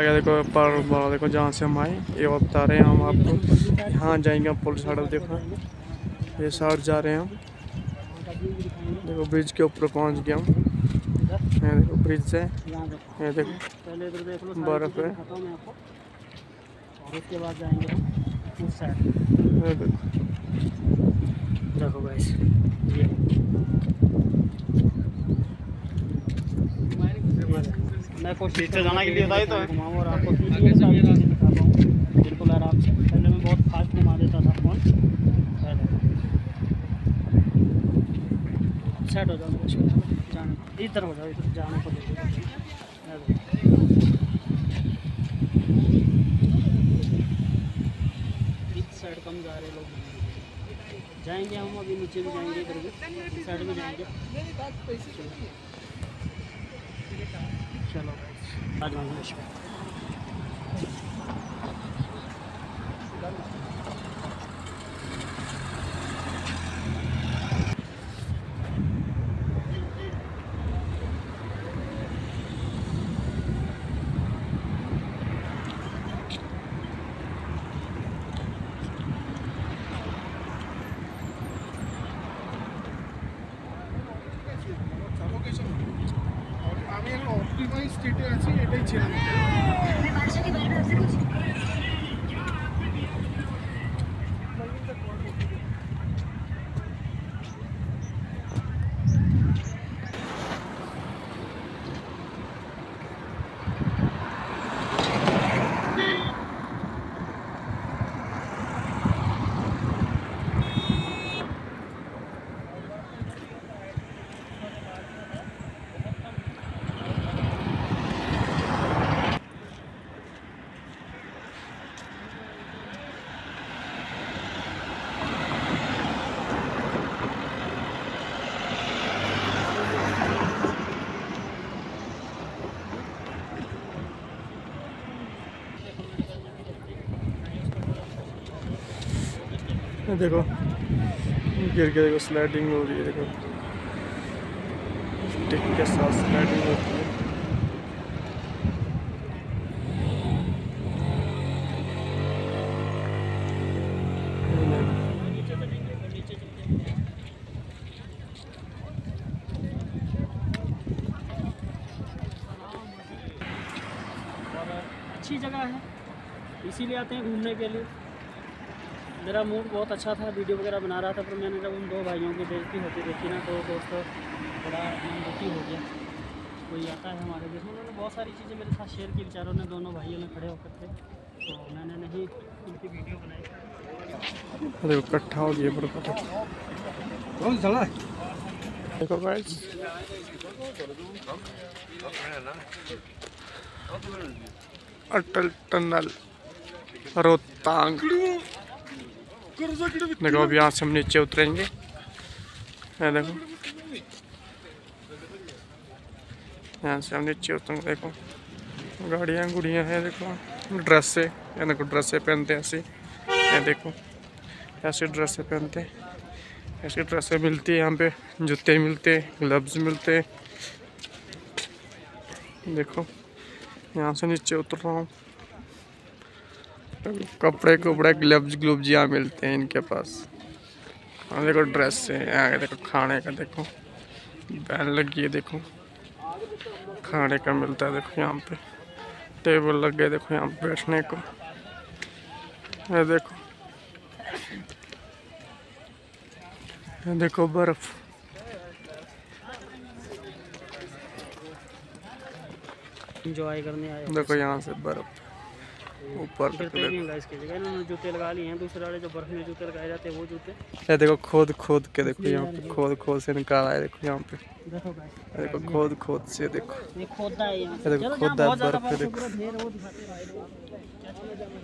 आगे देखो पर वाला देखो जहाँ से हम आए ये बता रहे हैं हम आपको यहाँ जाएँगे हम पुलिस सड़क देखो। ये साइड जा रहे हैं हम। देखो ब्रिज के ऊपर पहुँच गए हम। ये देखो ब्रिज है यहाँ देखो ये देखो बर्फ़ है। उसके बाद जाएँगे देखो। ये। मैं कोशिश के लिए बताई तो। घुमाऊँ और आपको दिखा पाऊँ बिल्कुल आराम से। पहले मैं बहुत फास्ट घुमा देता था फ़ोन सेट हो जाओ जाने इधर हो जाओ इधर जाने को साइड कम जा रहे लोग। जाएँगे हम अभी नीचे भी जाएँगे इधर भी। साइड में जाएँगे। Pode mandar, opportunity. देखो। गिर के देखो स्लाइडिंग हो रही है, देखो। स्टिक के साथ स्लाइडिंग होती है। अच्छी जगह है। इसीलिए आते हैं घूमने के लिए। मेरा मूड बहुत अच्छा था वीडियो वगैरह बना रहा था, पर मैंने जब उन दो भाइयों की बेजती होती, देखी ना तो दोस्तों बड़ा मन दुखी हो गया। कोई आता है हमारे देश में उन्होंने बहुत सारी चीज़ें मेरे साथ शेयर की, बेचारों ने दोनों भाइयों ने खड़े होकर थे तो मैंने नहीं उनकी वीडियो बनाई। अरे इकट्ठा हो गया कौन चला? देखो गाइस अटल टनल, रोहतांग। देखो अब यहाँ से हम नीचे उतरेंगे। देखो। यहाँ से हम नीचे उतरेंगे, देखो। गाड़ियाँ गुड़ियाँ हैं, देखो। ड्रेसें ये देखो, ड्रेसें पहनते हैं ऐसी। देखो, ऐसी ड्रेसें पहनते हैं। ऐसी ड्रेसें मिलती है यहाँ पे। जूते मिलते ग्लव्स मिलते देखो, यहाँ से नीचे उतर रहा हूँ। कपड़े कपड़े ग्लव्स ग्लव्स यहाँ मिलते हैं इनके पास। हाँ देखो ड्रेस है यहाँ देखो खाने का देखो। बैन लगी है देखो। खाने का मिलता है देखो यहाँ पे। टेबल लग गए देखो यहाँ पे बैठने को। ये देखो। ये देखो बर्फ़। इंजॉय करने आए देखो यहाँ से बर्फ़। ऊपर देखो। जूते लगा लिए हैं दूसरे वाले जो बर्फ़ में जूते लगाए जाते हैं वो जूते। ये देखो खोद खोद के देखो यहाँ पे खोद खोद से निकाला है देखो यहाँ पे। देखो देखो खोद खोद से देखो। ये खोदा है यहाँ ये से देखो खोदा है, बर्फ़ बर्फ़ है, पूरा ढेर है, दिखाते हैं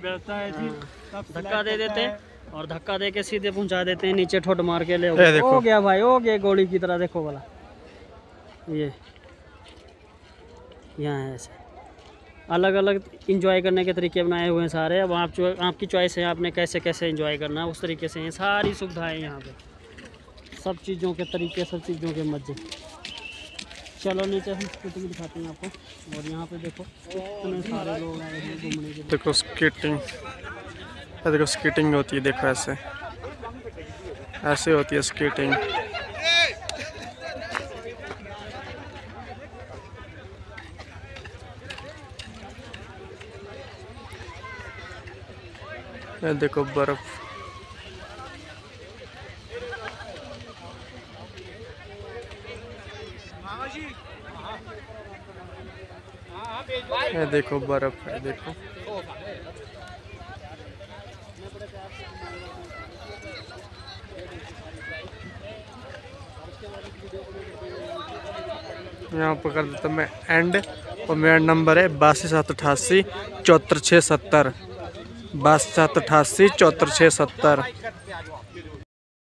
बैठता है धक्का दे देते हैं। और धक्का दे के सीधे पहुँचा देते हैं नीचे ठोट मार के ले। हो गया भाई हो गया गोली की तरह देखो वाला। ये। यहाँ है ऐसे। अलग अलग इंजॉय करने के तरीके बनाए हुए हैं सारे। अब आप जो आपकी चॉइस है आपने कैसे कैसे इंजॉय करना है उस तरीके से हैं। सारी सुविधाएँ यहाँ पे। सब चीज़ों के तरीके सब चीज़ों के मज़े। चलो नीचे हम स्कूटी दिखाते हैं आपको। और यहाँ पे देखो, कितने सारे लोग आए हैं घूमने के देखो स्केटिंग देखो स्केटिंग होती है, देखो ऐसे। ऐसे होती है स्केटिंग देखो बर्फ़। ये देखो बर्फ़ है, देखो। यहाँ पर कर देता मैं एंड और मेरा नंबर है बासी सात अठासी चौहत्तर छः सत्तर। बासी सात अठासी चौहत्तर छः सत्तर।